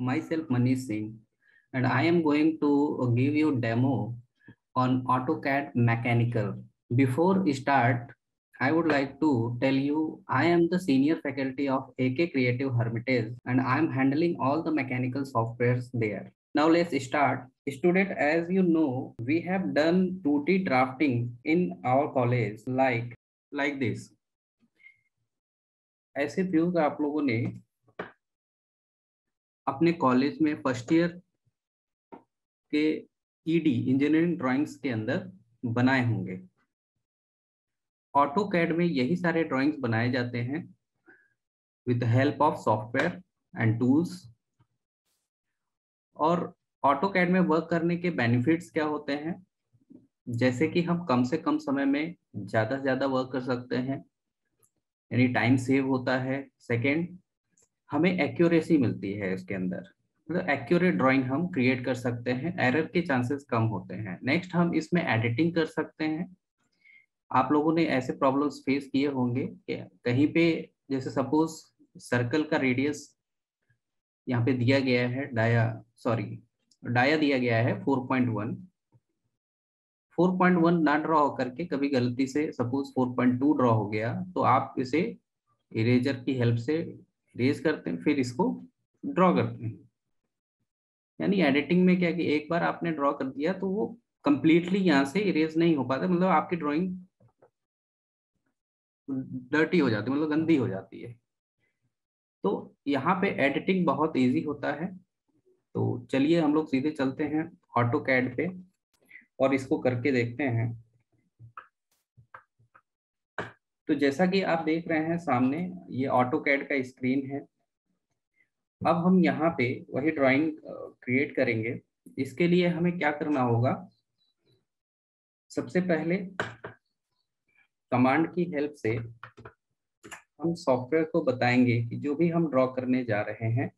Hello students, myself Manish Singh and I am going to give you demo on AutoCAD Mechanical. Before start, I would like to tell you I am the senior faculty of AK Creative Hermitage and I am handling all the mechanical softwares there. Now let's start. Student, as you know, we have done 2D drafting in our college like like this. ऐसे views आप लोगों ने अपने college में first year के ED engineering drawings के अंदर बनाए होंगे। ऑटो कैड में यही सारे ड्राइंग्स बनाए जाते हैं with help of software and tools और ऑटो कैड में वर्क करने के बेनिफिट्स क्या होते हैं? जैसे कि हम कम से कम समय में ज़्यादा से ज़्यादा वर्क कर सकते हैं। यानी टाइम सेव होता है। सेकेंड हमें एक्यूरेसी मिलती है इसके अंदर। मतलब एक्यूरेट ड्राइंग हम क्रिएट कर सकते हैं एरर के चांसेस कम होते हैं। नेक्स्ट हम इसमें एडिटिंग कर सकते हैं। आप लोगों ने ऐसे प्रॉब्लम्स फेस किए होंगे कि कहीं पे जैसे सपोज़ सर्कल का रेडियस यहाँ पे दिया गया है डाया सॉरी डाया दिया गया है 4.1 4.1 ना ड्रॉ करके कभी गलती से सपोज़ 4.2 ड्रॉ हो गया तो आप इसे इरेजर की हेल्प से इरेज करते हैं, फिर इसको ड्रॉ करते हैं। यानी एडिटिंग में क्या कि एक बार आपने ड्रॉ कर दिया तो वो कंप्लीटली यहाँ से इरेज नहीं हो पाता मतलब आपकी ड्राइंग डर्टी हो जाती है मतलब गंदी हो जाती है। तो यहाँ पे एडिटिंग बहुत इजी होता है। तो चलिए हम लोग सीधे चलते हैं ऑटो कैड पे और इसको करके देखते हैं। तो जैसा कि आप देख रहे हैं सामने, ये ऑटो कैड का स्क्रीन है। अब हम यहाँ पे वही ड्राइंग क्रिएट करेंगे। इसके लिए हमें क्या करना होगा? सबसे पहले कमांड की हेल्प से हम सॉफ्टवेयर को बताएँगे कि जो भी हम ड्रॉ करने जा रहे हैं,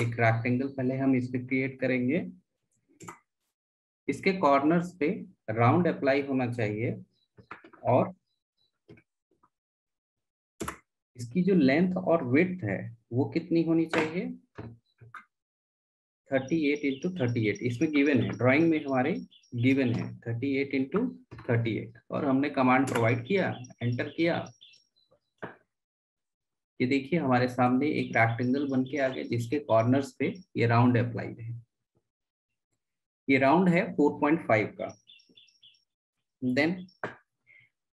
एक रेक्टेंगल पहले हम इस पे क्रिएट करेंगे। इसके कॉर्नर्स पे राउंड अप्लाई होना चाहिए और इसकी जो लेंथ और विड्थ है, वो कितनी होनी चाहिए? 38 एट इंटू थर्टी इसमें गिवन है। ड्राइंग में हमारे गिवन है। 38 एट इंटू थर्टी और हमने कमांड प्रोवाइड किया एंटर किया। ये देखिए, हमारे सामने एक रेक्टेंगल बन के आ गया, जिसके कॉर्नर्स पे ये राउंड अप्लाइड है। ये राउंड है 4.5 का। देन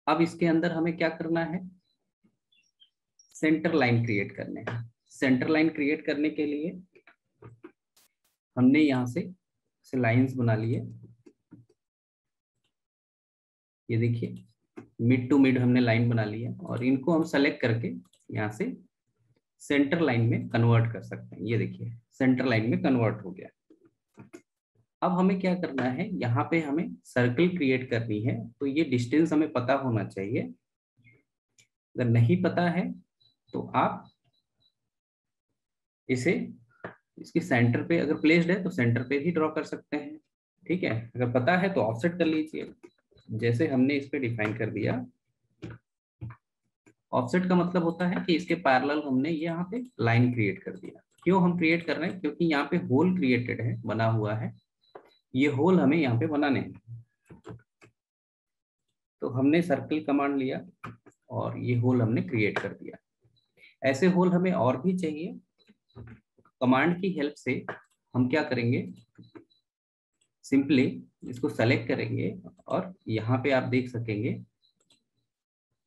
अब इसके अंदर हमें क्या करना है? सेंटर लाइन क्रिएट करने हैं। सेंटर लाइन क्रिएट करने के लिए हमने यहाँ से लाइंस बना लिए। ये देखिए मिड टू मिड हमने लाइन बना लिया और इनको हम सेलेक्ट करके यहाँ से सेंटर लाइन में कन्वर्ट कर सकते हैं। ये देखिए सेंटर लाइन में कन्वर्ट हो गया। अब हमें क्या करना है, यहाँ पे हमें सर्कल क्रिएट करनी है तो ये डिस्टेंस हमें पता होना चाहिए। अगर नहीं पता है तो आप इसे इसके सेंटर पे अगर प्लेस्ड है तो सेंटर पे भी ड्रॉ कर सकते हैं। ठीक है? अगर पता है तो ऑफसेट कर लीजिए। जैसे हमने इस पे डिफाइन कर दिया। ऑफसेट का मतलब होता है कि इसके पैरेलल हमने यहाँ पे लाइन क्रिएट कर दिया। क्यों हम क्रिएट कर रहे हैं? क्योंकि यहाँ पे होल क्रिएटेड है, बना हुआ है। ये होल हमें यहाँ पे बनाने हैं। तो हमने सर्कल कमांड लिया और ये होल हमने क्रिएट कर दिया। ऐसे होल हमें और भी चाहिए। कमांड की हेल्प से हम क्या करेंगे? सिंपली इसको सेलेक्ट करेंगे और यहाँ पे आप देख सकेंगे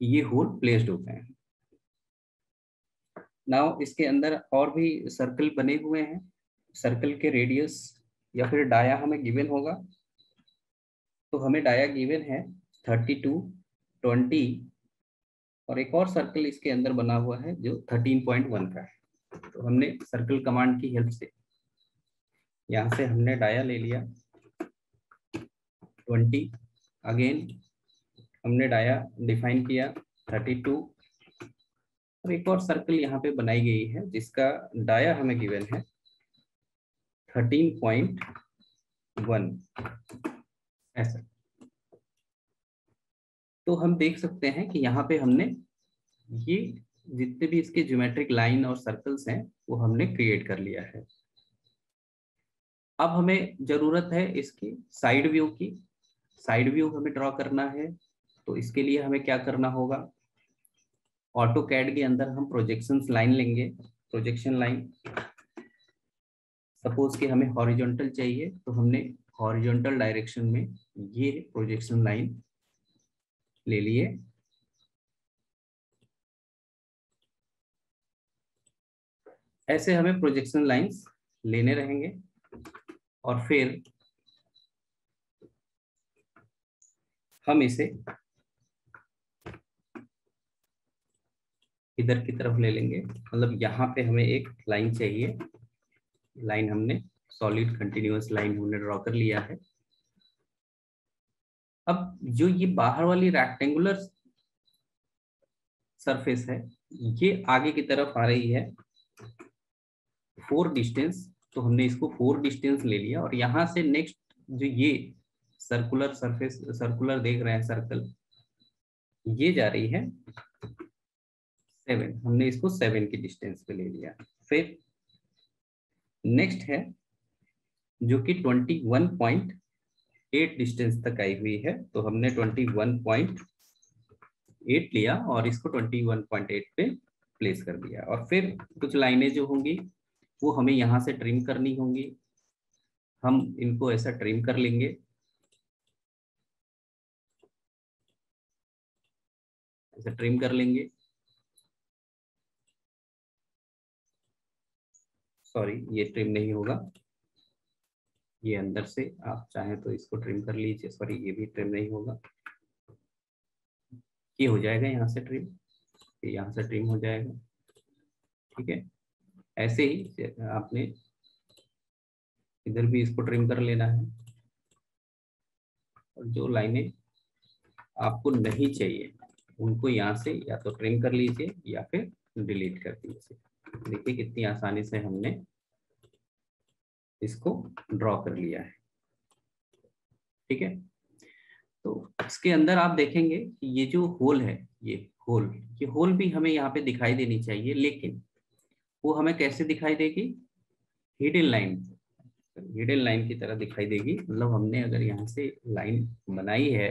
ये होल प्लेस्ड होते हैं। नाउ इसके अंदर और भी सर्कल बने हुए हैं। सर्कल के रेडियस या फिर डाया हमें गिवन होगा। तो हमें डाया गिवन है थर्टी टू, ट्वेंटी और एक और सर्कल इसके अंदर बना हुआ है जो थर्टीन पॉइंट वन का है। तो हमने सर्कल कमांड की हेल्प से यहाँ से हमने डाया ले लिया। ट्वेंटी अगेन हमने डाया डिफाइन किया थर्टी टू और एक और सर्कल यहाँ पे बनाई गई है जिसका डाया हमें गिवन है थर्टीन पॉइंट वन ऐसा। तो हम देख सकते हैं कि यहाँ पे हमने ये जितने भी इसके ज्योमेट्रिक लाइन और सर्कल्स हैं, वो हमने क्रिएट कर लिया है। अब हमें ज़रूरत है इसकी साइड व्यू की। साइड व्यू हमें ड्रॉ करना है तो इसके लिए हमें क्या करना होगा? ऑटो कैड के अंदर हम प्रोजेक्शन लाइन लेंगे। प्रोजेक्शन लाइन सपोज़ कि हमें हॉरिजॉन्टल चाहिए तो हमने हॉरिजॉन्टल डायरेक्शन में ये प्रोजेक्शन लाइन ले लिए। ऐसे हमें प्रोजेक्शन लाइंस लेने रहेंगे और फिर हम इसे इधर की तरफ़ ले लेंगे। मतलब यहाँ पे हमें एक लाइन चाहिए। लाइन हमने सॉलिड कंटिन्यूअस लाइन हमने ड्रॉ कर लिया है। अब जो ये बाहर वाली रेक्टेंगुलर सरफेस है, ये आगे की तरफ़ आ रही है फोर डिस्टेंस तो हमने इसको फोर डिस्टेंस ले लिया और यहाँ से नेक्स्ट जो ये सर्कुलर सरफेस सर्कुलर देख रहे हैं सर्कल ये जा रही है सेवन हमने इसको सेवन की डिस्टेंस पे ले लिया। फिर नेक्स्ट है जो कि twenty one point eight distance तक आई हुई है तो हमने ट्वेंटी वन पॉइंट एट लिया और इसको ट्वेंटी वन पॉइंट एट पे प्लेस कर दिया। और फिर कुछ लाइनें जो होंगी, वो हमें यहाँ से ट्रिम करनी होंगी। हम इनको ऐसा ट्रिम कर लेंगे। ऐसा ट्रिम कर लेंगे। सॉरी ये ट्रिम नहीं होगा। ये अंदर से, आप चाहे तो इसको ट्रिम कर लीजिए। सॉरी ये भी ट्रिम नहीं होगा। ये हो जाएगा यहाँ से ट्रिम यहाँ से ट्रिम हो जाएगा। ठीक है? ऐसे ही आपने इधर भी इसको ट्रिम कर लेना है। और जो लाइनें आपको नहीं चाहिए, उनको यहाँ से या तो ट्रिम कर लीजिए या फिर डिलीट कर दीजिए। देखिए कितनी आसानी से हमने इसको ड्रॉ कर लिया है। ठीक है? तो इसके अंदर आप देखेंगे ये जो होल है, ये होल ये होल भी हमें यहाँ पे दिखाई देनी चाहिए, लेकिन वो हमें कैसे दिखाई देगी? हिडन लाइन हिडन लाइन की तरह दिखाई देगी। मतलब हमने अगर यहाँ से लाइन बनाई है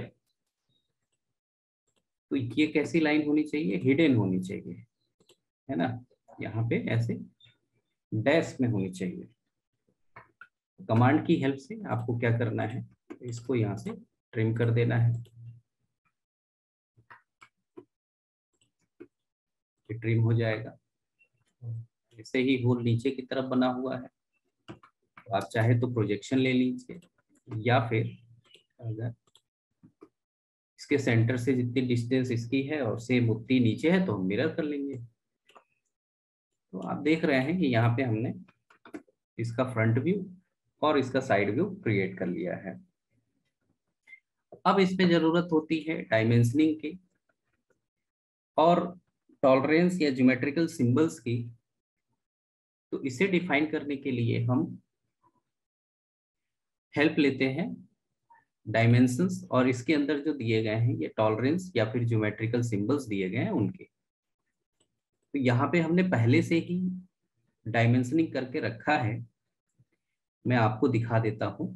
तो ये कैसी लाइन होनी चाहिए? हिडन होनी चाहिए। है ना? यहाँ पे ऐसे डैश में होनी चाहिए। कमांड की हेल्प से आपको क्या करना है, इसको यहाँ से ट्रिम कर देना है। ट्रिम हो जाएगा। ऐसे ही होल नीचे की तरफ़ बना हुआ है। तो आप चाहे तो प्रोजेक्शन ले लीजिए, या फिर अगर इसके सेंटर से जितनी डिस्टेंस इसकी है और सेम उतनी नीचे है तो हम मिरर कर लेंगे। तो आप देख रहे हैं कि यहाँ पे हमने इसका फ्रंट व्यू और इसका साइड व्यू क्रिएट कर लिया है। अब इसमें ज़रूरत होती है डायमेंशनिंग की और टॉलरेंस या ज्योमेट्रिकल सिंबल्स की। तो इसे डिफाइन करने के लिए हम हेल्प लेते हैं डायमेंशंस और इसके अंदर जो दिए गए हैं ये टॉलरेंस या फिर ज्योमेट्रिकल सिंबल्स दिए गए हैं उनके। तो यहाँ पे हमने पहले से ही डायमेंशनिंग करके रखा है। मैं आपको दिखा देता हूँ।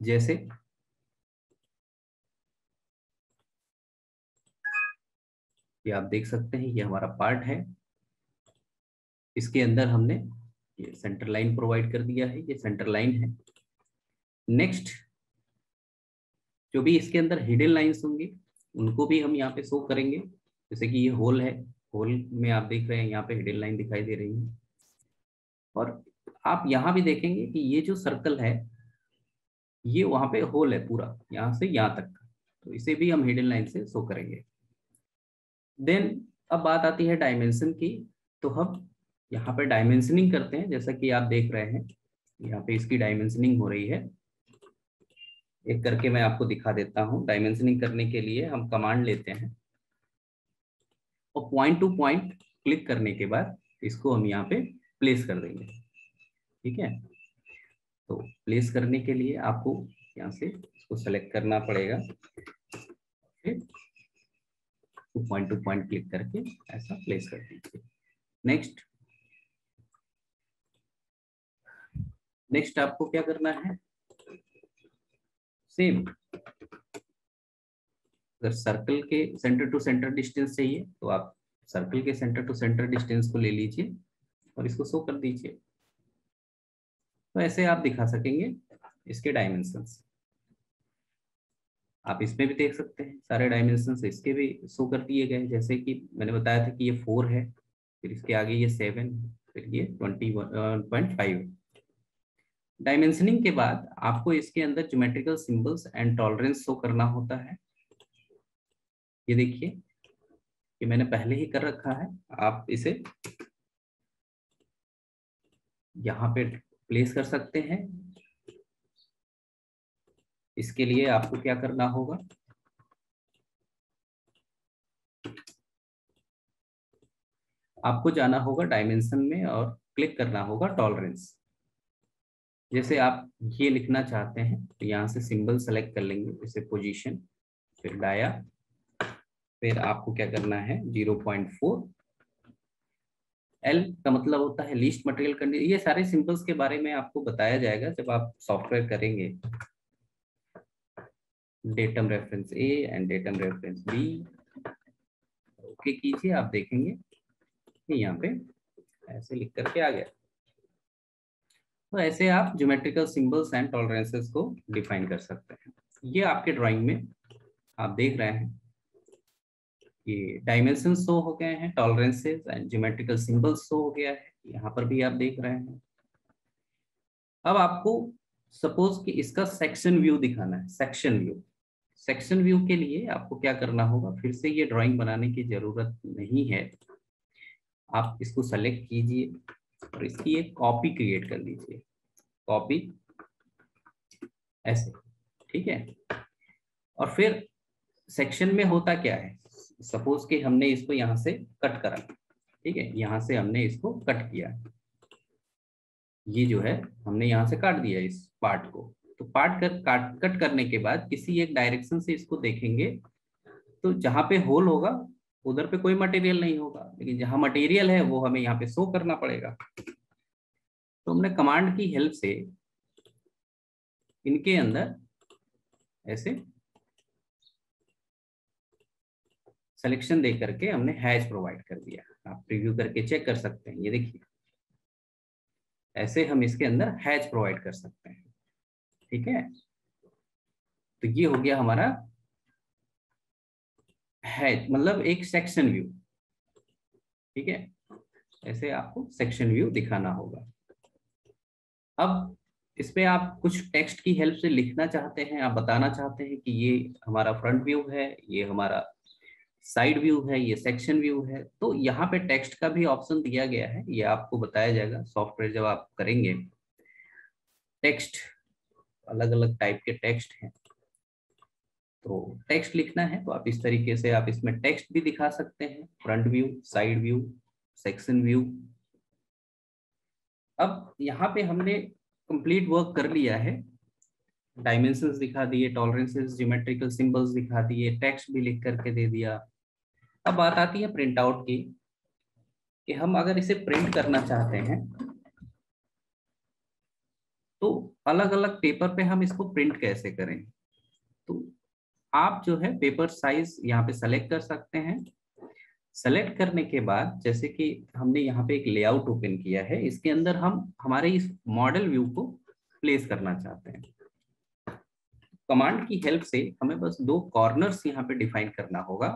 जैसे ये आप देख सकते हैं, ये हमारा पार्ट है। इसके अंदर हमने ये सेंटर लाइन प्रोवाइड कर दिया है, ये सेंटर लाइन है। नेक्स्ट जो भी इसके अंदर हिडन लाइंस होंगे, उनको भी हम यहाँ पे शो करेंगे। जैसे कि ये होल है होल में आप देख रहे हैं, यहाँ पे हिडन लाइन दिखाई दे रही है। और आप यहाँ भी देखेंगे कि ये जो सर्कल है, ये वहाँ पे होल है पूरा, यहाँ से यहाँ तक। तो इसे भी हम हिडन लाइन से शो करेंगे। देन अब बात आती है डायमेंशन की तो हम यहाँ पे डायमेंशनिंग करते हैं, जैसा कि आप देख रहे हैं। यहाँ पे इसकी डायमेंशनिंग हो रही है। एक करके मैं आपको दिखा देता हूँ। डायमेंशनिंग करने के लिए हम कमांड लेते हैं। और पॉइंट टू पॉइंट क्लिक करने के बाद इसको हम यहाँ पे प्लेस कर देंगे। ठीक है? तो प्लेस करने के लिए आपको यहाँ से इसको सेलेक्ट करना पड़ेगा। तो पॉइंट टू पॉइंट क्लिक करके ऐसा प्लेस कर दीजिए। नेक्स्ट नेक्स्ट आपको क्या करना है? सेम अगर सर्कल के सेंटर टू सेंटर डिस्टेंस चाहिए तो आप सर्कल के सेंटर टू सेंटर डिस्टेंस को ले लीजिए और इसको शो कर दीजिए। तो ऐसे आप दिखा सकेंगे इसके डायमेंशंस आप इसमें भी देख सकते हैं, सारे डायमेंशन इसके भी शो कर दिए गए जैसे कि मैंने बताया था कि ये फोर है, फिर इसके आगे ये सेवन फिर ये ट्वेंटी पॉइंट फाइव डायमेंशनिंग के बाद आपको इसके अंदर geometrical symbols and tolerance show करना होता है। ये देखिए कि मैंने पहले ही कर रखा है, आप इसे यहाँ पे प्लेस कर सकते हैं। इसके लिए आपको क्या करना होगा? आपको जाना होगा डायमेंशन में और क्लिक करना होगा टॉलरेंस। जैसे आप ये लिखना चाहते हैं तो यहाँ से सिंबल सेलेक्ट कर लेंगे, जैसे पोजीशन, फिर डाया, फिर आपको क्या करना है, ज़ीरो पॉइंट फोर। एल का मतलब होता है लीस्ट मटेरियल कंडीशन ये सारे सिंबल्स के बारे में आपको बताया जाएगा जब आप सॉफ्टवेयर करेंगे। Datum reference A and datum reference B okay कीजिए, आप देखेंगे। यहाँ पे ऐसे लिख करके आ गया। तो ऐसे आप ज्योमेट्रिकल सिंबल्स एंड टॉलरेंसेस को डिफाइन कर सकते हैं। ये आपके ड्राइंग में आप देख रहे हैं। कि डायमेंशन शो हो गए हैं tolerances and geometrical symbols show हो गया है, यहाँ पर भी आप देख रहे हैं। अब आपको सपोज़ कि इसका सेक्शन व्यू दिखाना है सेक्शन व्यू सेक्शन व्यू के लिए आपको क्या करना होगा? फिर से ये ड्राइंग बनाने की ज़रूरत नहीं है। आप इसको सेलेक्ट कीजिए और इसकी एक कॉपी क्रिएट कर लीजिए। कॉपी ऐसे, ठीक है? और फिर सेक्शन में होता क्या है? सपोज़ कि हमने इसको यहाँ से कट करा, ठीक है? यहाँ से हमने इसको कट किया। ये जो है, हमने यहाँ से काट दिया इस पार्ट को। तो पार्ट कर काट, कट करने के बाद किसी एक डायरेक्शन से इसको देखेंगे तो जहाँ पे होल होगा, उधर पे कोई मटेरियल नहीं होगा। लेकिन जहाँ मटेरियल है, वो हमें यहाँ पे शो करना पड़ेगा। तो हमने कमांड की हेल्प से इनके अंदर ऐसे सिलेक्शन दे करके हमने हैज़ प्रोवाइड कर दिया। आप प्रीव्यू करके चेक कर सकते हैं। ये देखिए। ऐसे हम इसके अंदर हैज़ प्रोवाइड कर सकते हैं। ठीक है? तो ये हो गया हमारा हैच मतलब एक सेक्शन व्यू ठीक है? ऐसे आपको सेक्शन व्यू दिखाना होगा। अब इसमें आप कुछ टेक्स्ट की हेल्प से लिखना चाहते हैं, आप बताना चाहते हैं कि ये हमारा फ्रंट व्यू है, ये हमारा साइड व्यू है, ये सेक्शन व्यू है तो यहाँ पे टेक्स्ट का भी ऑप्शन दिया गया है, ये आपको बताया जाएगा, सॉफ्टवेयर जब आप करेंगे, टेक्स्ट अलग अलग टाइप के टेक्स्ट हैं तो टेक्स्ट लिखना है तो आप इस तरीके से आप इसमें टेक्स्ट भी दिखा सकते हैं, front view, side view, section view. अब यहाँ पे हमने कंप्लीट वर्क कर लिया है, डायमेंशंस दिखा दिए, टॉलरेंसेस, ज्योमेट्रिकल सिंबल्स दिखा दिए, टेक्स्ट भी लिख करके दे दिया अब बात आती है प्रिंट आउट की, कि हम अगर इसे प्रिंट करना चाहते हैं तो अलग अलग पेपर पे हम इसको प्रिंट कैसे करें? तो आप जो है पेपर साइज़ यहाँ पे सेलेक्ट कर सकते हैं। सेलेक्ट करने के बाद, जैसे कि हमने यहाँ पे एक लेआउट ओपन किया है, इसके अंदर हम हमारे इस मॉडल व्यू को प्लेस करना चाहते हैं। कमांड की हेल्प से हमें बस दो कॉर्नर्स यहाँ पे डिफाइन करना होगा।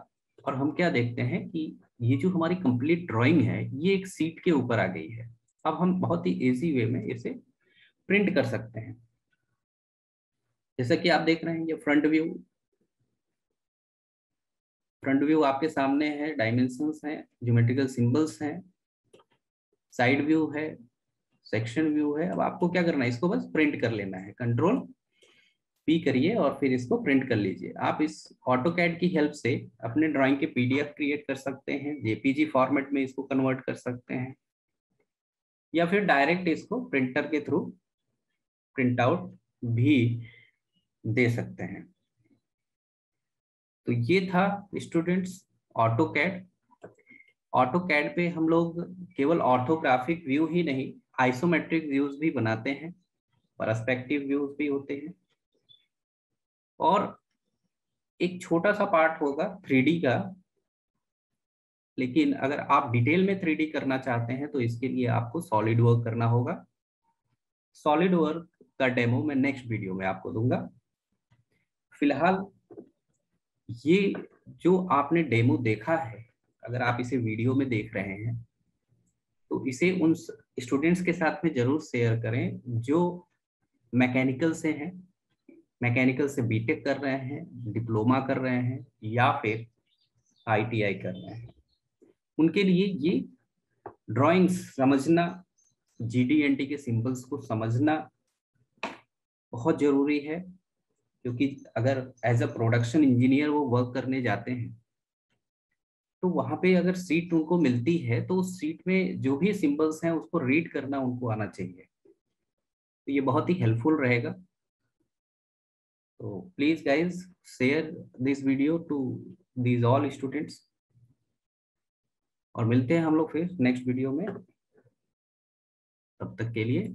और हम क्या देखते हैं कि ये जो हमारी कंप्लीट ड्राइंग है, ये एक सीट के ऊपर आ गई है। अब हम बहुत ही इजी वे में इसे प्रिंट कर सकते हैं। जैसा कि आप देख रहे हैं, ये फ्रंट व्यू फ्रंट व्यू आपके सामने है डायमेंशंस हैं ज्योमेट्रिकल सिंबल्स हैं साइड व्यू है सेक्शन व्यू है। अब आपको क्या करना है, इसको बस प्रिंट कर लेना है। कंट्रोल पी करिए और फिर इसको प्रिंट कर लीजिए। आप इस ऑटो कैड की हेल्प से अपने ड्राइंग के पीडीएफ क्रिएट कर सकते हैं जेपीजी फॉर्मेट में इसको कन्वर्ट कर सकते हैं, या फिर डायरेक्ट इसको प्रिंटर के थ्रू प्रिंट आउट भी दे सकते हैं। तो ये था students AutoCAD AutoCAD पे हम लोग केवल ऑर्थोग्राफिक व्यू ही नहीं आइसोमेट्रिक व्यूज़ भी बनाते हैं परस्पेक्टिव व्यूज़ भी होते हैं। और एक छोटा सा पार्ट होगा थ्री का। लेकिन अगर आप डिटेल में थ्री करना चाहते हैं तो इसके लिए आपको सॉलिड वर्क करना होगा। सॉलिड वर्क का डेमो मैं नेक्स्ट वीडियो में आपको दूँगा। फ़िलहाल, ये जो आपने डेमो देखा है, अगर आप इसे वीडियो में देख रहे हैं तो इसे उन स्टूडेंट्स के साथ में ज़रूर शेयर करें जो मैकेनिकल से हैं। मैकेनिकल से बीटेक कर रहे हैं, डिप्लोमा कर रहे हैं, या फिर आईटीआई कर रहे हैं। उनके लिए ये ड्राइंग्स समझना जीडीएनटी के सिंबल्स को समझना बहुत ज़रूरी है, क्योंकि अगर एज अ प्रोडक्शन इंजीनियर वो वर्क करने जाते हैं तो वहाँ पे अगर सीट उनको मिलती है तो उस सीट में जो भी सिंबल्स हैं उसको रीड करना उनको आना चाहिए। तो ये बहुत ही हेल्पफुल रहेगा। तो please guys share this video to these all students और मिलते हैं हम लोग फिर नेक्स्ट वीडियो में तब तक के लिए